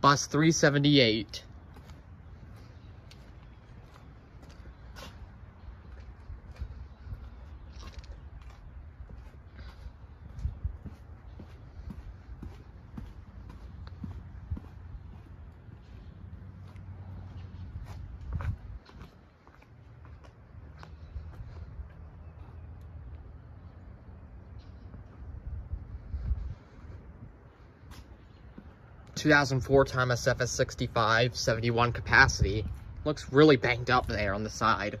Bus 378. 2004 time FS65, 71 capacity. Looks really banged up there on the side.